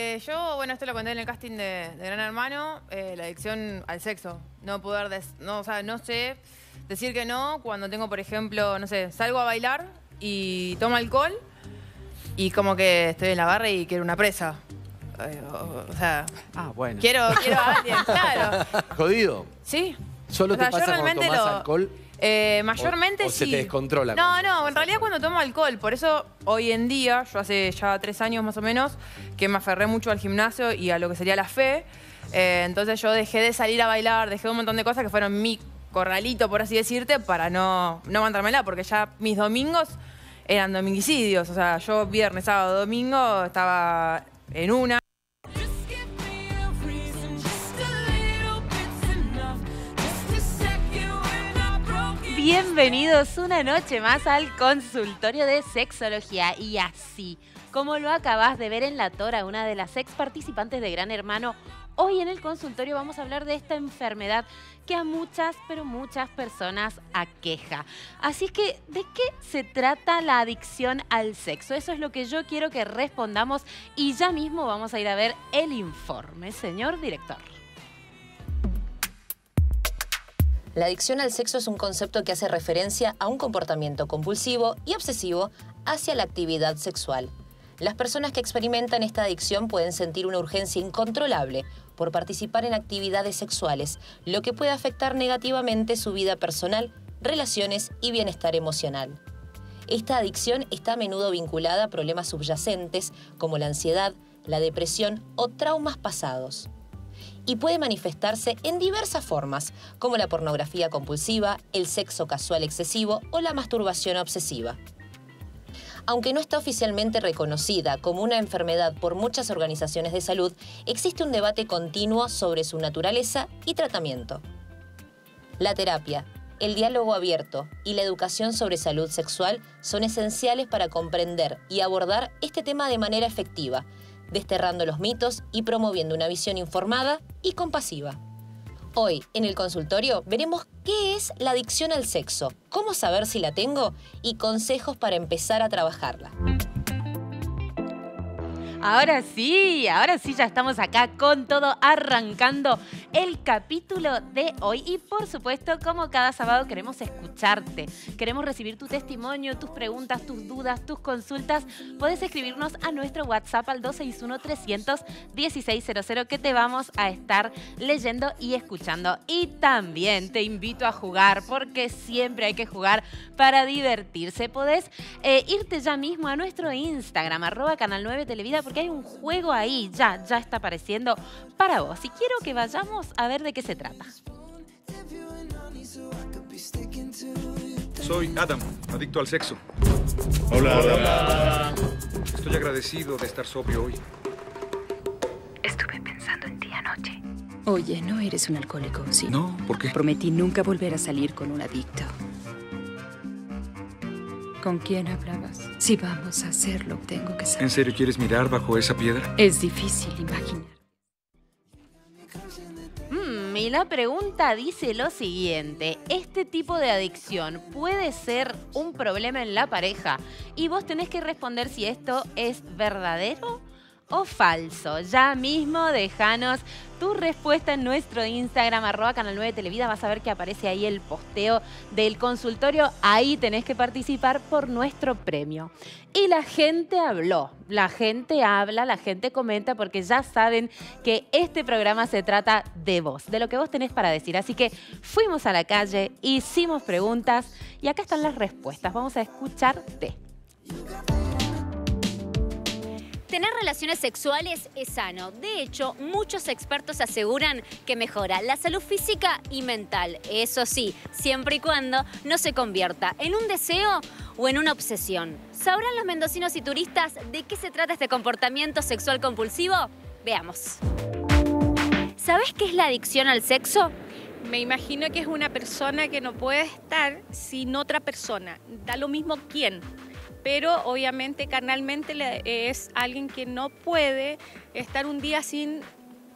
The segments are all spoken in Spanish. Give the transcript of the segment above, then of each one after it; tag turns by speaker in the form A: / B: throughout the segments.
A: Eh, yo, bueno, esto lo conté en el casting de, de Gran Hermano, eh, la adicción al sexo. No poder, des- no, o sea, no sé decir que no cuando tengo, por ejemplo, no sé, salgo a bailar y tomo alcohol y como que estoy en la barra y quiero una presa. Eh, o, o sea,
B: Ah, bueno.
A: quiero, quiero a alguien, claro.
C: Jodido.
A: Sí.
C: ¿Solo
A: O sea,
C: te
A: yo
C: pasa cuando
A: realmente
C: tomás
A: lo-
C: alcohol?
A: Eh, mayormente
C: o se
A: sí.
C: te descontrola
A: No, no, en realidad cuando tomo alcohol. Por eso hoy en día, yo hace ya tres años más o menos, que me aferré mucho al gimnasio y a lo que sería la fe. Eh, entonces yo dejé de salir a bailar, dejé un montón de cosas que fueron mi corralito, por así decirte, para no, no aguantármela, porque ya mis domingos eran dominguicidios. O sea, yo viernes, sábado, domingo estaba en una.
D: Bienvenidos una noche más al consultorio de sexología y así como lo acabas de ver en la Tora, una de las ex participantes de Gran Hermano, hoy en el consultorio vamos a hablar de esta enfermedad que a muchas, pero muchas personas aqueja. Así que, ¿de qué se trata la adicción al sexo? Eso es lo que yo quiero que respondamos y ya mismo vamos a ir a ver el informe, señor director.
E: La adicción al sexo es un concepto que hace referencia a un comportamiento compulsivo y obsesivo hacia la actividad sexual. Las personas que experimentan esta adicción pueden sentir una urgencia incontrolable por participar en actividades sexuales, lo que puede afectar negativamente su vida personal, relaciones y bienestar emocional. Esta adicción está a menudo vinculada a problemas subyacentes como la ansiedad, la depresión o traumas pasados y puede manifestarse en diversas formas, como la pornografía compulsiva, el sexo casual excesivo o la masturbación obsesiva. Aunque no está oficialmente reconocida como una enfermedad por muchas organizaciones de salud, existe un debate continuo sobre su naturaleza y tratamiento. La terapia, el diálogo abierto y la educación sobre salud sexual son esenciales para comprender y abordar este tema de manera efectiva, desterrando los mitos y promoviendo una visión informada y compasiva. Hoy, en el consultorio, veremos qué es la adicción al sexo, cómo saber si la tengo y consejos para empezar a trabajarla.
D: Ahora sí, ahora sí ya estamos acá con todo arrancando el capítulo de hoy y por supuesto como cada sábado queremos escucharte, queremos recibir tu testimonio, tus preguntas, tus dudas, tus consultas. Puedes escribirnos a nuestro WhatsApp al 261-300-1600 que te vamos a estar leyendo y escuchando. Y también te invito a jugar porque siempre hay que jugar para divertirse. Podés eh, irte ya mismo a nuestro Instagram, arroba canal 9 Televida, porque hay un juego ahí, ya, ya está apareciendo para vos. Y quiero que vayamos a ver de qué se trata.
F: Soy Adam, adicto al sexo.
G: Hola,
F: Estoy agradecido de estar sobrio hoy.
H: Estuve pensando en ti anoche.
I: Oye, no eres un alcohólico, ¿sí?
F: No, ¿por qué?
I: Prometí nunca volver a salir con un adicto. ¿Con quién hablabas? Si vamos a hacerlo, tengo que
F: ¿En
I: saber.
F: serio quieres mirar bajo esa piedra?
I: Es difícil imaginar.
D: Mm, y la pregunta dice lo siguiente, ¿este tipo de adicción puede ser un problema en la pareja? Y vos tenés que responder si esto es verdadero o falso. Ya mismo déjanos tu respuesta en nuestro Instagram, arroba canal 9 Televida. Vas a ver que aparece ahí el posteo del consultorio. Ahí tenés que participar por nuestro premio. Y la gente habló, la gente habla, la gente comenta, porque ya saben que este programa se trata de vos, de lo que vos tenés para decir. Así que fuimos a la calle, hicimos preguntas y acá están las respuestas. Vamos a escucharte.
H: Tener relaciones sexuales es sano. De hecho, muchos expertos aseguran que mejora la salud física y mental. Eso sí, siempre y cuando no se convierta en un deseo o en una obsesión. ¿Sabrán los mendocinos y turistas de qué se trata este comportamiento sexual compulsivo? Veamos. ¿Sabes qué es la adicción al sexo?
J: Me imagino que es una persona que no puede estar sin otra persona. Da lo mismo quién. Pero obviamente carnalmente es alguien que no puede estar un día sin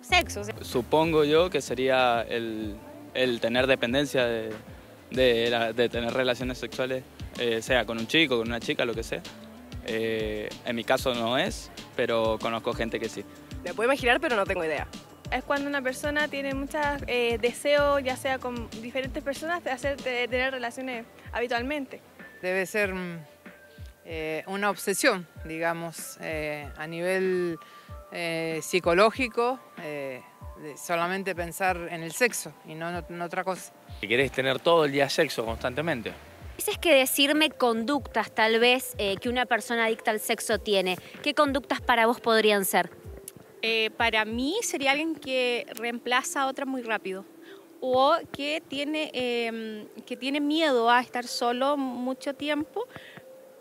J: sexo.
K: Supongo yo que sería el, el tener dependencia de, de la- de tener relaciones sexuales, eh, sea con un chico, con una chica, lo que sea. Eh, en mi caso no es, pero conozco gente que sí.
B: Me puedo imaginar, pero no tengo idea.
C: Es cuando una persona tiene muchos eh, deseos, ya sea con diferentes personas, de, hacer, de tener relaciones habitualmente.
G: Debe ser mm, eh, una obsesión, digamos, eh, a nivel eh, psicológico, eh, de solamente pensar en el sexo y no en, en otra cosa.
L: Que querés tener todo el día sexo constantemente.
H: Dices que decirme conductas tal vez eh, que una persona adicta al sexo tiene. ¿Qué conductas para vos podrían ser?
J: Eh, para mí sería alguien que reemplaza a otra muy rápido o que tiene, eh, que tiene miedo a estar solo mucho tiempo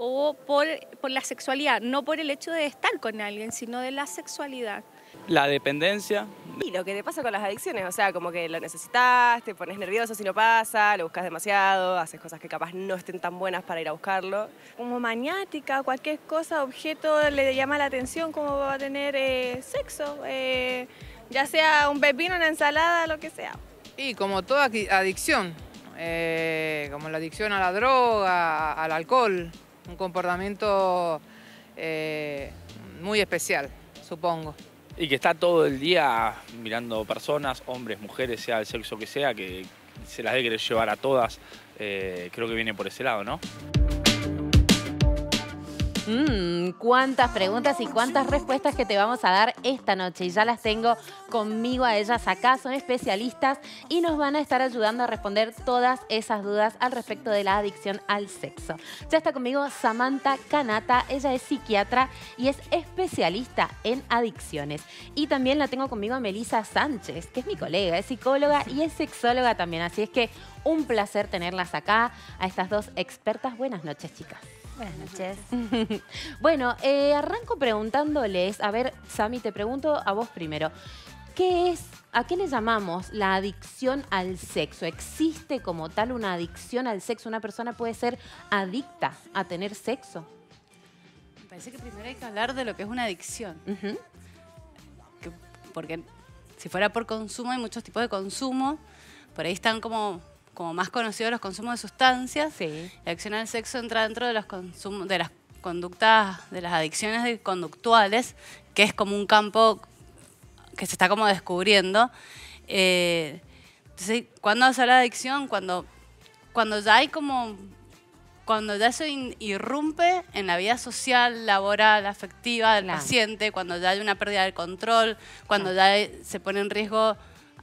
J: o por, por la sexualidad, no por el hecho de estar con alguien, sino de la sexualidad.
K: La dependencia,
B: Y lo que te pasa con las adicciones, o sea, como que lo necesitas, te pones nervioso si no pasa, lo buscas demasiado, haces cosas que capaz no estén tan buenas para ir a buscarlo.
C: Como maniática, cualquier cosa, objeto le llama la atención, como va a tener eh, sexo, eh, ya sea un pepino, una ensalada, lo que sea.
G: Y como toda adicción, eh, como la adicción a la droga, al alcohol, un comportamiento eh, muy especial, supongo.
L: Y que está todo el día mirando personas, hombres, mujeres, sea el sexo que sea, que se las debe querer llevar a todas. Eh, creo que viene por ese lado, ¿no?
D: Mmm, cuántas preguntas y cuántas respuestas que te vamos a dar esta noche. Y ya las tengo conmigo a ellas acá, son especialistas y nos van a estar ayudando a responder todas esas dudas al respecto de la adicción al sexo. Ya está conmigo Samantha Canata, ella es psiquiatra y es especialista en adicciones. Y también la tengo conmigo a Melisa Sánchez, que es mi colega, es psicóloga y es sexóloga también. Así es que un placer tenerlas acá, a estas dos expertas. Buenas noches, chicas.
M: Buenas noches.
D: Bueno, eh, arranco preguntándoles, a ver, Sami, te pregunto a vos primero. ¿Qué es, a qué le llamamos la adicción al sexo? ¿Existe como tal una adicción al sexo? ¿Una persona puede ser adicta a tener sexo?
N: Me parece que primero hay que hablar de lo que es una adicción. Que- porque si fuera por consumo, hay muchos tipos de consumo. Por ahí están como, como más conocidos los consumos de sustancias. La adicción al sexo entra dentro de los consumos, de las conductas, de las adicciones conductuales, que es como un campo que se está como descubriendo. Eh, entonces, ¿cuándo se habla de adicción? Cuando, cuando ya hay como cuando ya eso in- irrumpe en la vida social, laboral, afectiva del paciente, cuando ya hay una pérdida del control, cuando ya se pone en riesgo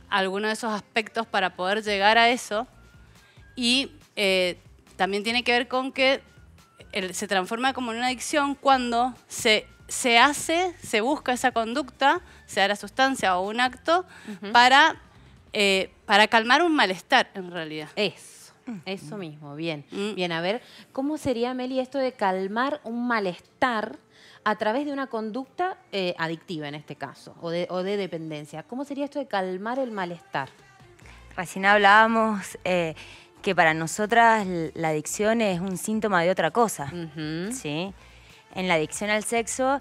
N: alguno de esos aspectos para poder llegar a eso. Y eh, también tiene que ver con que el- se transforma como en una adicción cuando se, se hace, se busca esa conducta, sea la sustancia o un acto, para, eh, para calmar un malestar en realidad.
D: Eso, eso mismo, bien. Bien, a ver, ¿cómo sería, Meli, esto de calmar un malestar a través de una conducta eh, adictiva en este caso, o de, o de dependencia? ¿Cómo sería esto de calmar el malestar?
M: Recién hablábamos eh, que para nosotras la adicción es un síntoma de otra cosa. ¿sí? En la adicción al sexo,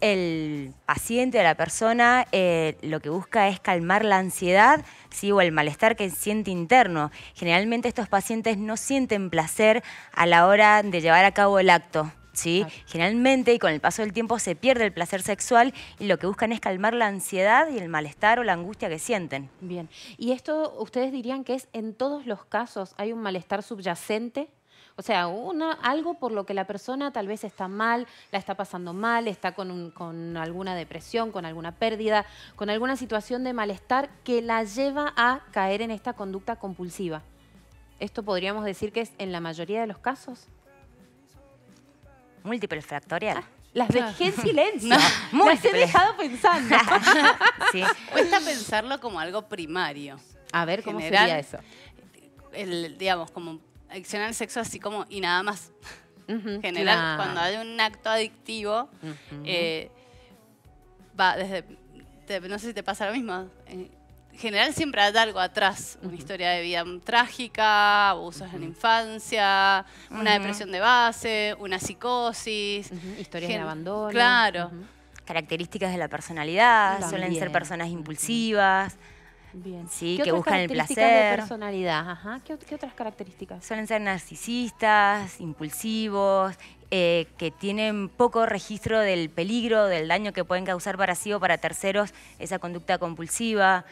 M: el paciente o la persona eh, lo que busca es calmar la ansiedad ¿sí? o el malestar que siente interno. Generalmente estos pacientes no sienten placer a la hora de llevar a cabo el acto. ¿Sí? Generalmente y con el paso del tiempo se pierde el placer sexual y lo que buscan es calmar la ansiedad y el malestar o la angustia que sienten.
D: Bien. ¿Y esto ustedes dirían que es en todos los casos hay un malestar subyacente? O sea, una, algo por lo que la persona tal vez está mal, la está pasando mal, está con, un- con alguna depresión, con alguna pérdida, con alguna situación de malestar que la lleva a caer en esta conducta compulsiva. ¿Esto podríamos decir que es en la mayoría de los casos?
M: Múltiple factorial.
D: Las dejé en silencio.
M: No,
D: Las he dejado pensando.
M: Sí.
N: Cuesta pensarlo como algo primario.
D: A ver, ¿cómo
N: General,
D: sería eso?
N: El, digamos, como adicción al sexo así como y nada más. General,
D: claro.
N: cuando hay un acto adictivo, eh, va desde, te- no sé si te pasa lo mismo, en general siempre hay algo atrás, una historia de vida trágica, abusos en la infancia, una depresión de base, una psicosis.
D: Historias de abandono.
N: Claro.
M: Características de la personalidad, suelen ser personas impulsivas,
D: Bien.
M: sí,
D: ¿Qué
M: que
D: otras
M: buscan el
D: características de
M: placer.
D: personalidad? Ajá. ¿Qué, ot- qué otras características?
M: Suelen ser narcisistas, impulsivos, eh, que tienen poco registro del peligro, del daño que pueden causar para sí o para terceros esa conducta compulsiva.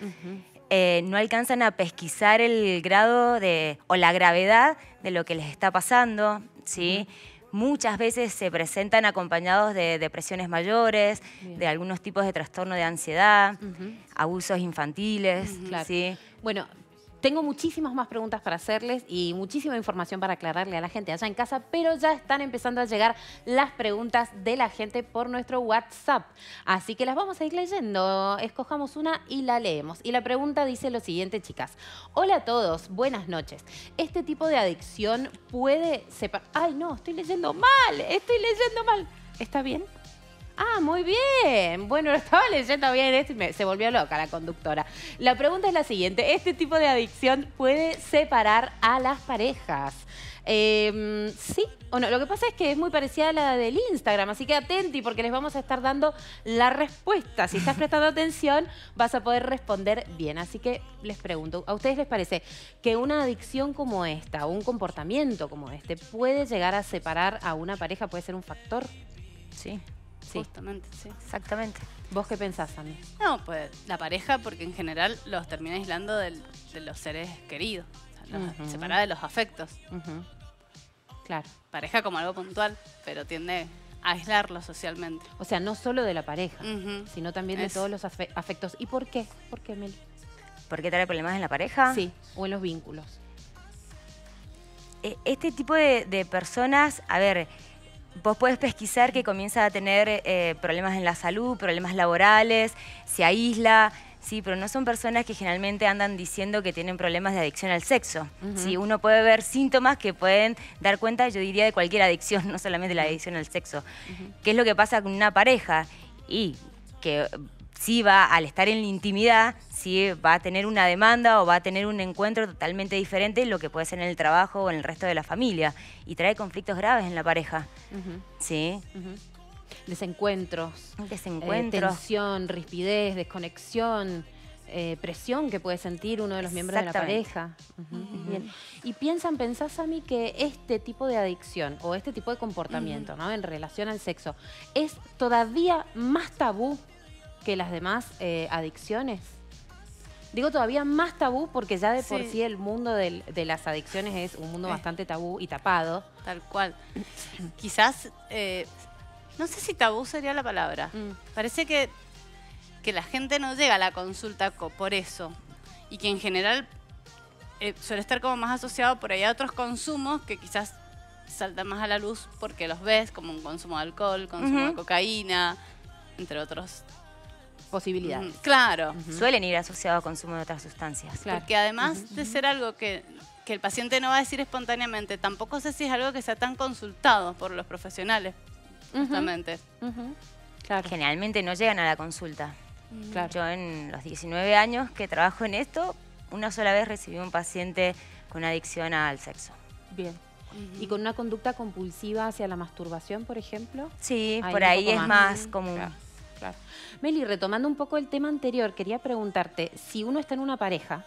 M: Eh, no alcanzan a pesquisar el grado de, o la gravedad de lo que les está pasando, ¿sí? Muchas veces se presentan acompañados de depresiones mayores, de algunos tipos de trastorno de ansiedad, abusos infantiles, ¿sí?
D: Bueno, tengo muchísimas más preguntas para hacerles y muchísima información para aclararle a la gente allá en casa, pero ya están empezando a llegar las preguntas de la gente por nuestro WhatsApp. Así que las vamos a ir leyendo. Escojamos una y la leemos. Y la pregunta dice lo siguiente, chicas. Hola a todos, buenas noches. ¿Este tipo de adicción puede separar... Ay, no, estoy leyendo mal, estoy leyendo mal. ¿Está bien? Ah, muy bien. Bueno, lo estaba leyendo bien esto y se volvió loca la conductora. La pregunta es la siguiente. ¿Este tipo de adicción puede separar a las parejas? Em, sí o no. Lo que pasa es que es muy parecida a la del Instagram, así que atenti porque les vamos a estar dando la respuesta. Si estás prestando atención, vas a poder responder bien. Así que les pregunto, ¿a ustedes les parece que una adicción como esta un comportamiento como este puede llegar a separar a una pareja? ¿Puede ser un factor?
M: Sí.
N: Justamente, sí.
M: Exactamente.
D: ¿Vos qué pensás, Ami?
N: No, pues la pareja, porque en general los termina aislando del- de los seres queridos, o sea, los
D: Ujú.
N: separa de los afectos.
D: Claro.
N: Pareja como algo puntual, pero tiende a aislarlos socialmente.
D: O sea, no solo de la pareja, sino también de todos los afe- afectos. ¿Y por qué? ¿Por qué, Meli?
M: ¿Por qué trae problemas en la pareja?
D: Sí, o en los vínculos.
M: Eh, Este tipo de, de personas, a ver, vos podés pesquisar que comienza a tener eh, problemas en la salud, problemas laborales, se aísla, sí, pero no son personas que generalmente andan diciendo que tienen problemas de adicción al sexo. Sí, uno puede ver síntomas que pueden dar cuenta, yo diría, de cualquier adicción, no solamente la adicción al sexo. ¿Qué es lo que pasa con una pareja? Y que sí va, al estar en la intimidad, sí va a tener una demanda o va a tener un encuentro totalmente diferente de lo que puede ser en el trabajo o en el resto de la familia. Y trae conflictos graves en la pareja. Sí.
D: Desencuentros.
M: Desencuentros.
D: eh, tensión, rispidez, desconexión, eh, presión que puede sentir uno de los miembros de la pareja. Bien. Y piensan, pensás a mí que este tipo de adicción o este tipo de comportamiento ¿no? en relación al sexo es todavía más tabú que las demás eh, adicciones. Digo todavía más tabú porque ya de por
N: Sí.
D: el mundo del- de las adicciones es un mundo
N: Eh.
D: bastante tabú y tapado.
N: Tal cual. Quizás, eh, no sé si tabú sería la palabra.
D: Mm.
N: Parece que, que la gente no llega a la consulta co- por eso. Y que en general eh, suele estar como más asociado por ahí a otros consumos que quizás saltan más a la luz porque los ves, como un consumo de alcohol, consumo de cocaína, entre otros.
D: Posibilidades.
N: Claro.
M: Suelen ir asociados a consumo de otras sustancias.
N: Porque además de ser algo que, que el paciente no va a decir espontáneamente, tampoco sé si es algo que sea tan consultado por los profesionales, justamente.
M: Generalmente no llegan a la consulta. Yo en los 19 años que trabajo en esto, una sola vez recibí un paciente con adicción al sexo.
D: Bien. ¿Y con una conducta compulsiva hacia la masturbación, por ejemplo?
M: Sí,
D: Ahí
M: por ahí es más común.
D: Claro, claro. Meli, retomando un poco el tema anterior, quería preguntarte, si uno está en una pareja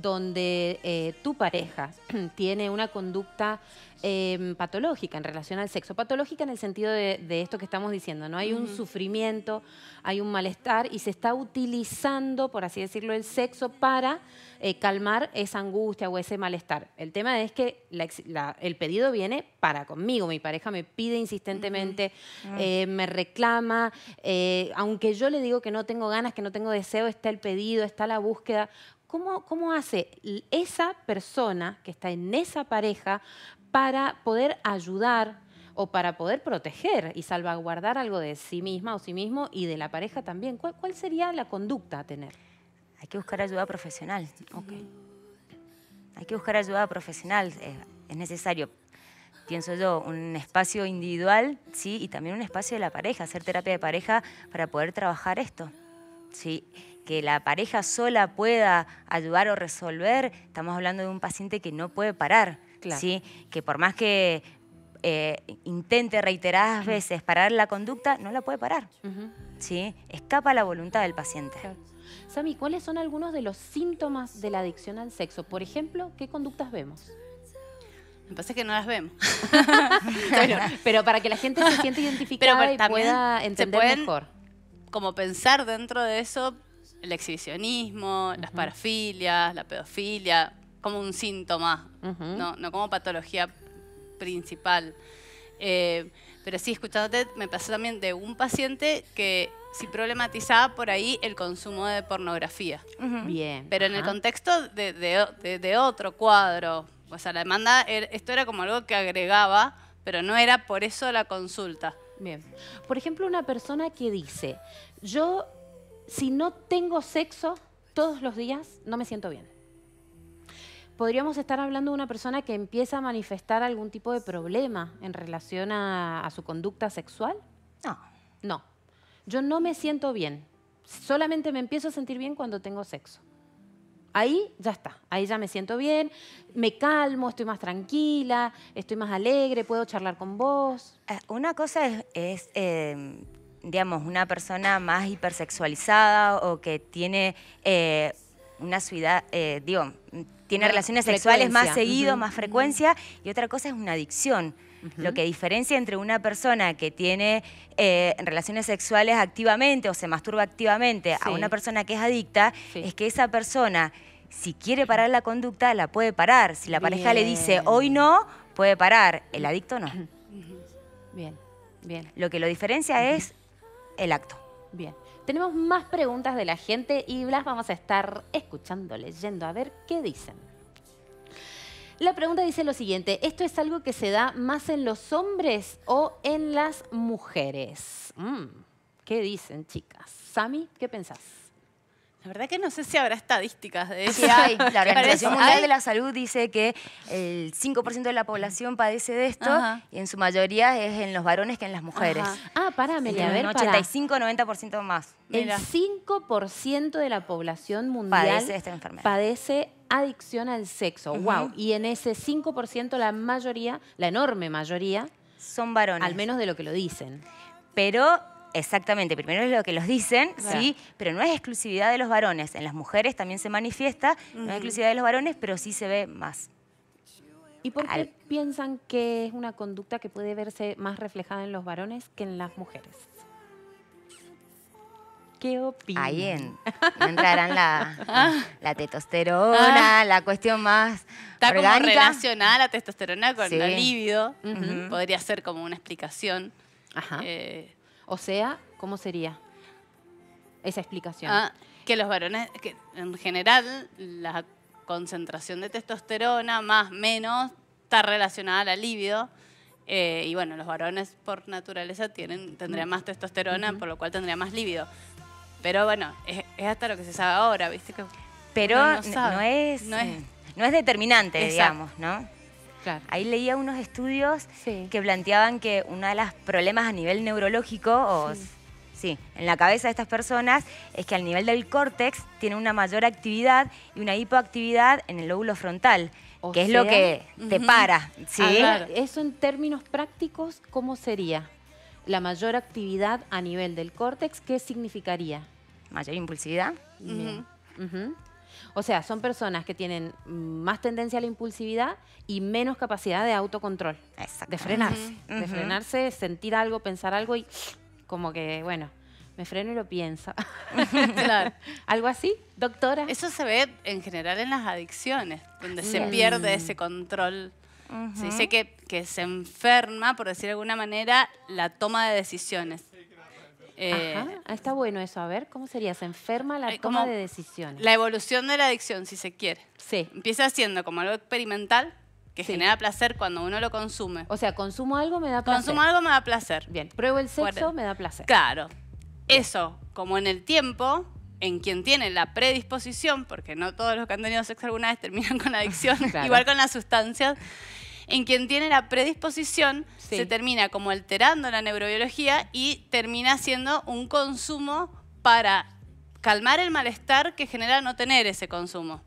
D: donde eh, tu pareja tiene una conducta eh, patológica en relación al sexo, patológica en el sentido de, de esto que estamos diciendo, ¿no? Hay un sufrimiento, hay un malestar y se está utilizando, por así decirlo, el sexo para eh, calmar esa angustia o ese malestar. El tema es que la ex- la- el pedido viene para conmigo, mi pareja me pide insistentemente, eh, me reclama, aunque yo le digo que no tengo ganas, que no tengo deseo, está el pedido, está la búsqueda. ¿Cómo, cómo hace esa persona que está en esa pareja para poder ayudar o para poder proteger y salvaguardar algo de sí misma o sí mismo y de la pareja también? ¿Cuál, cuál sería la conducta a tener?
M: Hay que buscar ayuda profesional. Hay que buscar ayuda profesional. eh, es necesario, pienso yo, un espacio individual, sí, y también un espacio de la pareja, hacer terapia de pareja para poder trabajar esto. Sí, que la pareja sola pueda ayudar o resolver, estamos hablando de un paciente que no puede parar,
D: Claro.
M: sí, que por más que eh, intente reiteradas veces parar la conducta, no la puede parar. ¿sí? Escapa a la voluntad del paciente.
D: Sami, ¿cuáles son algunos de los síntomas de la adicción al sexo? Por ejemplo, ¿qué conductas vemos?
N: Lo que pasa es que no las vemos.
D: Bueno, pero para que la gente se sienta identificada
N: bueno,
D: y
N: también
D: pueda
N: se
D: entender
N: pueden
D: mejor.
N: Como pensar dentro de eso el exhibicionismo, las parafilias, la pedofilia, como un síntoma, no, no como patología principal. Eh, pero sí, escuchándote, me pasó también de un paciente que sí problematizaba por ahí el consumo de pornografía.
D: Bien.
N: Pero en el contexto de, de- de- de otro cuadro. O sea, la demanda, esto era como algo que agregaba, pero no era por eso la consulta.
D: Bien. Por ejemplo, una persona que dice, yo si no tengo sexo todos los días, no me siento bien. Podríamos estar hablando de una persona que empieza a manifestar algún tipo de problema en relación a, a su conducta sexual.
M: No.
D: No. Yo no me siento bien. Solamente me empiezo a sentir bien cuando tengo sexo. Ahí ya está, ahí ya me siento bien, me calmo, estoy más tranquila, estoy más alegre, puedo charlar con vos.
M: Eh, Una cosa es, es, eh, digamos, una persona más hipersexualizada o que tiene eh, una ciudad, eh, digo, tiene
D: Una
M: relaciones sexuales más seguido, más frecuencia, y otra cosa es una adicción. Lo que diferencia entre una persona que tiene eh, relaciones sexuales activamente o se masturba activamente a una persona que es adicta es que esa persona, si quiere parar la conducta, la puede parar. Si la pareja le dice hoy no, puede parar. El adicto no.
D: Bien, bien.
M: Lo que lo diferencia es el acto.
D: Bien. Tenemos más preguntas de la gente y las vamos a estar escuchando, leyendo, a ver qué dicen. La pregunta dice lo siguiente, ¿esto es algo que se da más en los hombres o en las mujeres? Mm, ¿Qué dicen, chicas? Sami, ¿qué pensás?
N: La verdad que no sé si habrá estadísticas de eso.
M: Sí hay. La Organización Mundial
N: hay-
M: de la Salud dice que el 5% de la población padece de esto
N: Ajá.
M: y en su mayoría es en los varones que en las mujeres.
D: Ajá. Ah, pará, Meli, a ver,
M: un
D: pará.
M: 85-90% más.
D: El 5% de la población mundial
M: Padece esta enfermedad.
D: padece adicción al sexo.
M: Ujú.
D: Wow. Y en ese 5% la mayoría, la enorme mayoría,
M: son varones.
D: Al menos de lo que lo dicen.
M: Pero, exactamente, primero es lo que los dicen,
D: Claro.
M: sí, pero no es exclusividad de los varones. En las mujeres también se manifiesta, no es exclusividad de los varones, pero sí se ve más.
D: ¿Y por qué
M: Al-
D: piensan que es una conducta que puede verse más reflejada en los varones que en las mujeres? ¿Qué opinan?
M: Ahí en- entrarán la, la testosterona,
N: Ah.
M: la cuestión más
N: Está como
M: orgánica.
N: relacionada la testosterona con
M: Sí.
N: la libido. Podría ser como una explicación.
D: Ajá.
N: Eh,
D: O sea, ¿cómo sería esa explicación?
N: ah, que los varones, que en general la concentración de testosterona más menos está relacionada a la libido. eh, y bueno, los varones por naturaleza tienen, tendrían más testosterona, por lo cual tendrían más libido. Pero bueno, es, es hasta lo que se sabe ahora, ¿viste? Que
M: Pero no, es,
N: No es-
M: no es determinante,
N: Exacto.
M: digamos, ¿no?
D: Claro.
M: Ahí leía unos estudios que planteaban que uno de los problemas a nivel neurológico, o
D: Sí.
M: sí, en la cabeza de estas personas, es que al nivel del córtex tiene una mayor actividad y una hipoactividad en el lóbulo frontal,
D: O
M: que es lo que te para. ¿sí?
D: Ah. Eso en términos prácticos, ¿cómo sería? La mayor actividad a nivel del córtex, ¿qué significaría?
M: Mayor impulsividad.
D: Ujú. O sea, son personas que tienen más tendencia a la impulsividad y menos capacidad de autocontrol. De frenarse. De frenarse, sentir algo, pensar algo y como que, bueno, me freno y lo pienso.
N: Claro.
D: ¿Algo así, doctora?
N: Eso se ve en general en las adicciones, donde se pierde ese control. Se dice que, que se enferma, por decir de alguna manera, la toma de decisiones. Eh,
D: Ajá, ah, está bueno eso. A ver, ¿cómo sería? Se enferma la toma de decisiones.
N: La evolución de la adicción, si se quiere.
D: Sí.
N: Empieza siendo como algo experimental que genera placer cuando uno lo consume.
D: O sea, consumo algo, me da placer.
N: Consumo algo me da placer.
D: Bien, pruebo el sexo, me da placer.
N: Claro. Eso, como en el tiempo, en quien tiene la predisposición, porque no todos los que han tenido sexo alguna vez terminan con adicción,
D: Claro.
N: igual con las sustancias, en quien tiene la predisposición
D: Sí.
N: se termina como alterando la neurobiología y termina siendo un consumo para calmar el malestar que genera no tener ese consumo.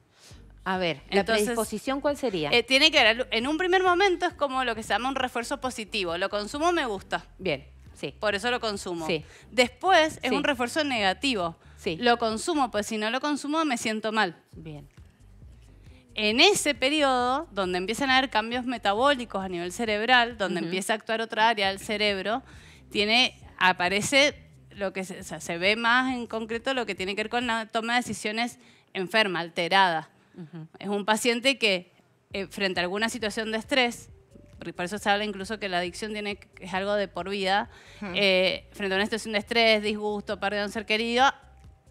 D: A ver, ¿la
N: Entonces,
D: predisposición cuál sería?
N: Eh, tiene que ver, en un primer momento es como lo que se llama un refuerzo positivo. Lo consumo, me gusta.
D: Bien, sí.
N: Por eso lo consumo.
D: Sí.
N: Después es
D: Sí.
N: un refuerzo negativo.
D: Sí.
N: Lo consumo, pues si no lo consumo me siento mal.
D: Bien.
N: En ese periodo, donde empiezan a haber cambios metabólicos a nivel cerebral, donde empieza a actuar otra área del cerebro, tiene, aparece lo que se, o sea, se ve más en concreto lo que tiene que ver con la toma de decisiones enferma, alterada. Es un paciente que eh, frente a alguna situación de estrés, por eso se habla incluso que la adicción tiene, es algo de por vida, eh, frente a una situación de estrés, disgusto, pérdida de un ser querido,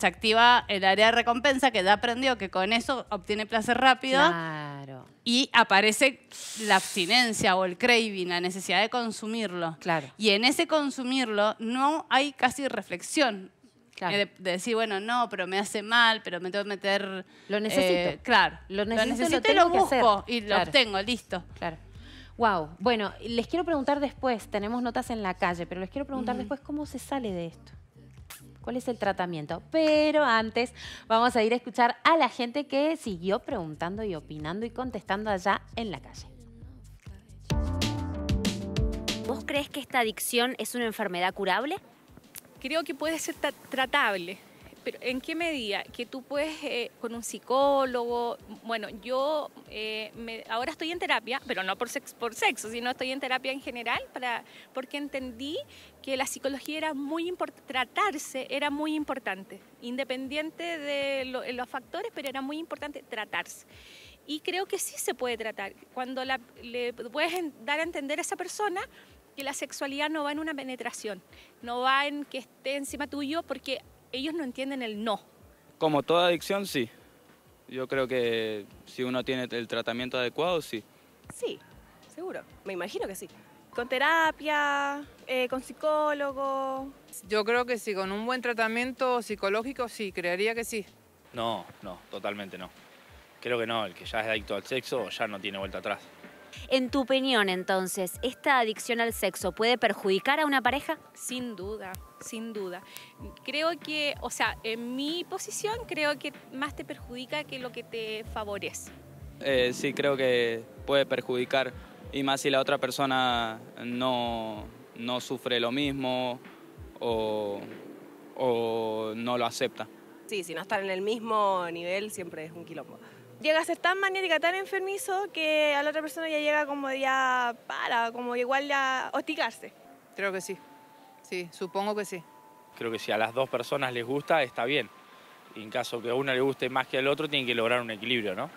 N: se activa el área de recompensa que ya aprendió que con eso obtiene placer rápido
D: Claro.
N: y aparece la abstinencia o el craving, la necesidad de consumirlo.
D: Claro.
N: Y en ese consumirlo no hay casi reflexión.
D: Claro.
N: Eh, De, de decir, bueno, no, pero me hace mal, pero me tengo que meter...
D: Lo necesito.
N: eh, claro.
D: Lo necesito, lo
N: y lo
D: tengo
N: busco y lo obtengo, listo.
D: Claro. Wow. Bueno, les quiero preguntar después, tenemos notas en la calle, pero les quiero preguntar después cómo se sale de esto. ¿Cuál es el tratamiento? Pero antes vamos a ir a escuchar a la gente que siguió preguntando y opinando y contestando allá en la calle.
H: ¿Vos crees que esta adicción es una enfermedad curable?
J: Creo que puede ser ta- tratable. Pero ¿en qué medida? Que tú puedes, eh, con un psicólogo, bueno, yo eh, me- ahora estoy en terapia, pero no por, sex- por sexo, sino estoy en terapia en general, para, porque entendí que la psicología era muy importante, tratarse era muy importante, independiente de lo- los factores, pero era muy importante tratarse. Y creo que sí se puede tratar. Cuando la- le puedes dar a entender a esa persona que la sexualidad no va en una penetración, no va en que esté encima tuyo porque ellos no entienden el no.
K: Como toda adicción, sí. Yo creo que si uno tiene el tratamiento adecuado, sí.
B: Sí, seguro. Me imagino que sí. Con terapia, eh, con psicólogo.
G: Yo creo que sí, con un buen tratamiento psicológico, sí, creería que sí.
L: No, no, totalmente no. Creo que no, el que ya es adicto al sexo ya no tiene vuelta atrás.
H: En tu opinión, entonces, ¿esta adicción al sexo puede perjudicar a una pareja?
J: Sin duda, sin duda. Creo que, o sea, en mi posición creo que más te perjudica que lo que te favorece.
K: Eh, sí, creo que puede perjudicar, y más si la otra persona no, no sufre lo mismo o, o no lo acepta.
B: Sí, si no están en el mismo nivel siempre es un quilombo. Llega a ser tan magnética, tan enfermizo, que a la otra persona ya llega como ya para, como igual ya hostigarse.
G: Creo que sí. Sí, supongo que sí.
L: Creo que si a las dos personas les gusta, está bien. Y en caso que a uno le guste más que al otro, tienen que lograr un equilibrio, ¿no?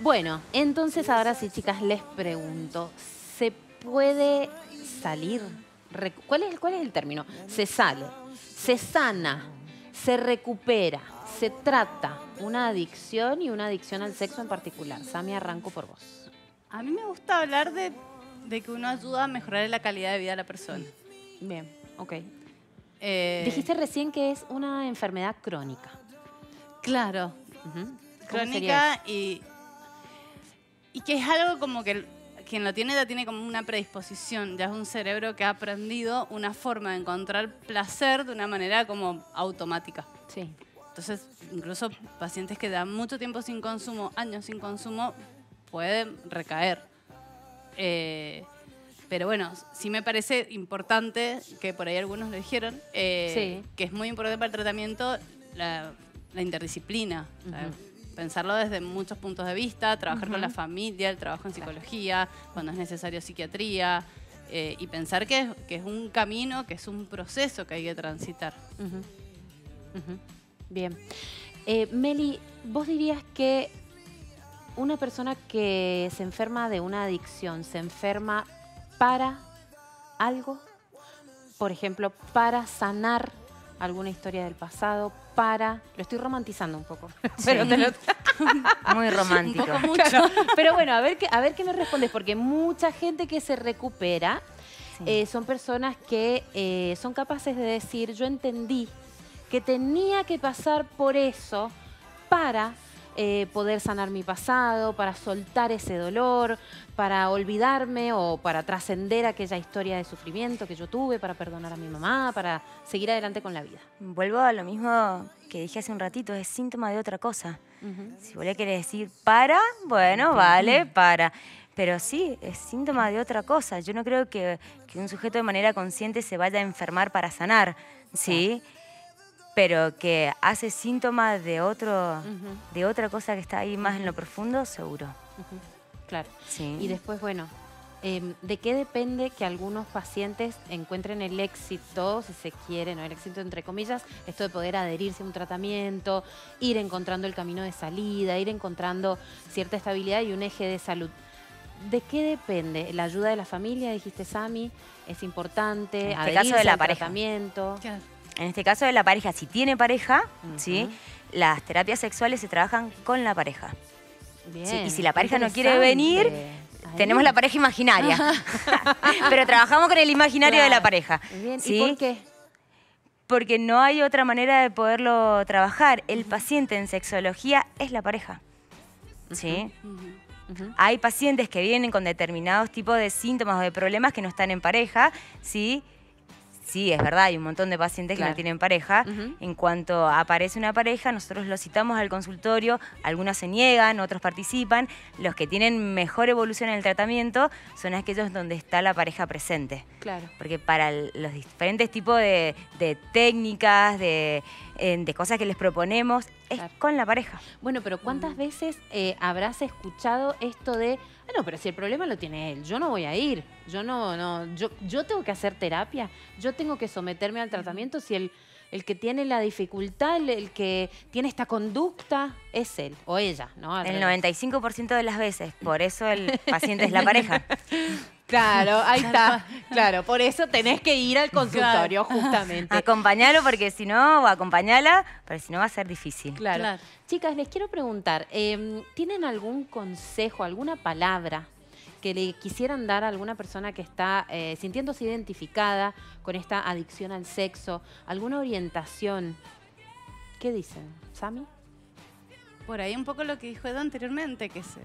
D: Bueno, entonces ahora sí, chicas, les pregunto, ¿se puede salir? Recu- ¿Cuál es, ¿Cuál es el término? Se sale, se sana, se recupera, se trata una adicción y una adicción al sexo en particular. Sami, arranco por vos.
N: A mí me gusta hablar de, de que uno ayuda a mejorar la calidad de vida de la persona.
D: Bien, ok.
N: Eh,
D: Dijiste recién que es una enfermedad crónica.
N: Claro.
D: ¿Cómo sería
N: Crónica y, y que es algo como que quien lo tiene ya tiene como una predisposición, ya es un cerebro que ha aprendido una forma de encontrar placer de una manera como automática.
D: Sí.
N: Entonces, incluso pacientes que dan mucho tiempo sin consumo, años sin consumo, pueden recaer. Eh, pero bueno, sí me parece importante, que por ahí algunos lo dijeron, eh, que es muy importante para el tratamiento la, la interdisciplina. o sea, Pensarlo desde muchos puntos de vista, trabajar con la familia, el trabajo en psicología, cuando es necesario psiquiatría, eh, y pensar que es, que es un camino, que es un proceso que hay que transitar.
D: Bien. Eh, Meli, ¿vos dirías que una persona que se enferma de una adicción se enferma para algo? Por ejemplo, para sanar alguna historia del pasado, para... Lo estoy romantizando un poco. Pero te lo-
M: Muy romántico.
D: Un poco mucho. Pero bueno, a ver, qué, a ver qué me respondes, porque mucha gente que se recupera eh, son personas que eh, son capaces de decir, yo entendí que tenía que pasar por eso para eh, poder sanar mi pasado, para soltar ese dolor, para olvidarme o para trascender aquella historia de sufrimiento que yo tuve, para perdonar a mi mamá, para seguir adelante con la vida.
M: Vuelvo a lo mismo que dije hace un ratito, es síntoma de otra cosa. Si vos le querés decir para, bueno, vale, para. Pero sí, es síntoma de otra cosa. Yo no creo que, que un sujeto de manera consciente se vaya a enfermar para sanar, ¿sí? Pero que hace síntomas de otro, de otra cosa que está ahí más en lo profundo, seguro.
D: Claro.
M: Sí.
D: Y después, bueno, em, ¿de qué depende que algunos pacientes encuentren el éxito, si se quiere, ¿no? el éxito entre comillas, esto de poder adherirse a un tratamiento, ir encontrando el camino de salida, ir encontrando cierta estabilidad y un eje de salud? ¿De qué depende? ¿La ayuda de la familia, dijiste Sami? ¿Es importante?
M: En este caso de
D: ¿Adherirse
M: la
D: al
M: pareja.
D: tratamiento?
M: En este caso de la pareja, si tiene pareja, ¿sí? las terapias sexuales se trabajan con la pareja.
D: Bien,
M: Sí, y si la pareja no quiere venir,
D: Ahí.
M: tenemos la pareja imaginaria. Pero trabajamos con el imaginario de la pareja.
D: Bien,
M: ¿sí?
D: ¿y por qué?
M: Porque no hay otra manera de poderlo trabajar. El paciente en sexología es la pareja. ¿Sí? Hay pacientes que vienen con determinados tipos de síntomas o de problemas que no están en pareja, ¿sí? Sí, es verdad, hay un montón de pacientes que no tienen pareja. En cuanto aparece una pareja, nosotros los citamos al consultorio, algunos se niegan, otros participan. Los que tienen mejor evolución en el tratamiento son aquellos donde está la pareja presente.
D: Claro.
M: Porque para los diferentes tipos de, de técnicas, de, eh, de cosas que les proponemos, es con la pareja.
D: Bueno, pero ¿cuántas veces eh, habrás escuchado esto de, ah, no, pero si el problema lo tiene él, yo no voy a ir, yo no, no, yo, yo tengo que hacer terapia, yo tengo que someterme al tratamiento si el, el que tiene la dificultad, el, el que tiene esta conducta, es él o ella, ¿no? Al
M: El
D: revés.
M: 95% de las veces, por eso el paciente es la pareja.
D: Claro, ahí está. Claro, por eso tenés que ir al consultorio, justamente.
M: Acompañalo porque si no, o acompañala, pero si no va a ser difícil.
D: Claro. Chicas, les quiero preguntar, em, ¿tienen algún consejo, alguna palabra que le quisieran dar a alguna persona que está eh, sintiéndose identificada con esta adicción al sexo? ¿Alguna orientación? ¿Qué dicen? ¿Sami?
N: Por ahí un poco lo que dijo Edo anteriormente, que se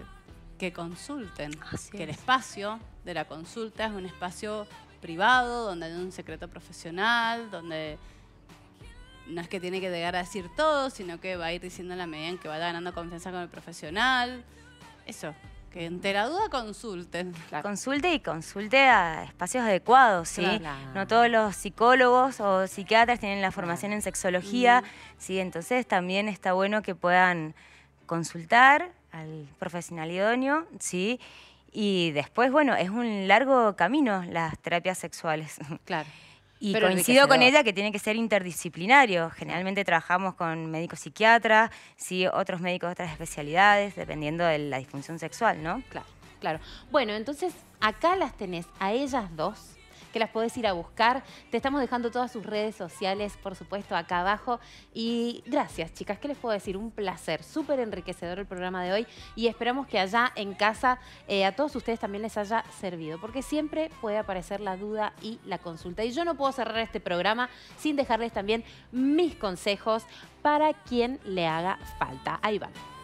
N: que consulten,
M: Así
N: que el
M: es.
N: espacio de la consulta es un espacio privado, donde hay un secreto profesional, donde no es que tiene que llegar a decir todo, sino que va a ir diciendo en la medida en que vaya ganando confianza con el profesional. Eso, que ante la duda consulten.
M: Consulte y consulte a espacios adecuados, ¿sí?
N: Claro.
M: No todos los psicólogos o psiquiatras tienen la formación en sexología, ¿sí? Entonces también está bueno que puedan consultar al profesional idóneo, ¿sí? Y después, bueno, es un largo camino las terapias sexuales.
D: Claro.
M: Y
D: Pero
M: coincido con ella que tiene que ser interdisciplinario. Generalmente trabajamos con médicos psiquiatras, sí, otros médicos de otras especialidades, dependiendo de la disfunción sexual, ¿no?
D: Claro, claro. Bueno, entonces acá las tenés a ellas dos, que las podés ir a buscar. Te estamos dejando todas sus redes sociales, por supuesto, acá abajo. Y gracias, chicas. ¿Qué les puedo decir? Un placer, súper enriquecedor el programa de hoy. Y esperamos que allá en casa eh, a todos ustedes también les haya servido, porque siempre puede aparecer la duda y la consulta. Y yo no puedo cerrar este programa sin dejarles también mis consejos para quien le haga falta. Ahí van.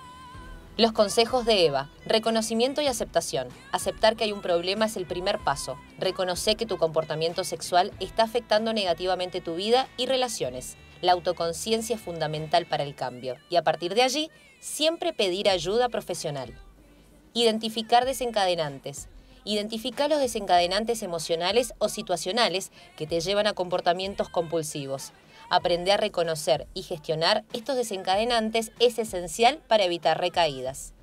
E: Los consejos de Eva. Reconocimiento y aceptación. Aceptar que hay un problema es el primer paso. Reconoce que tu comportamiento sexual está afectando negativamente tu vida y relaciones. La autoconciencia es fundamental para el cambio y a partir de allí, siempre pedir ayuda profesional. Identificar desencadenantes. Identifica los desencadenantes emocionales o situacionales que te llevan a comportamientos compulsivos. Aprender a reconocer y gestionar estos desencadenantes es esencial para evitar recaídas.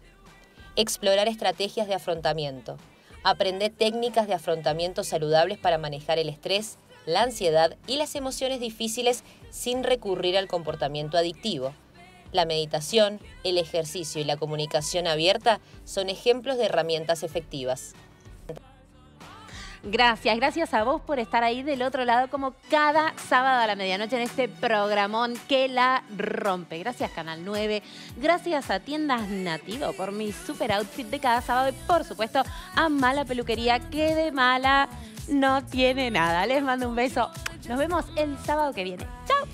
E: Explorar estrategias de afrontamiento. Aprende técnicas de afrontamiento saludables para manejar el estrés, la ansiedad y las emociones difíciles sin recurrir al comportamiento adictivo. La meditación, el ejercicio y la comunicación abierta son ejemplos de herramientas efectivas.
D: Gracias, gracias a vos por estar ahí del otro lado como cada sábado a la medianoche en este programón que la rompe. Gracias Canal 9, gracias a Tiendas Nativo por mi super outfit de cada sábado y por supuesto a Mala Peluquería que de mala no tiene nada. Les mando un beso. Nos vemos el sábado que viene. Chao.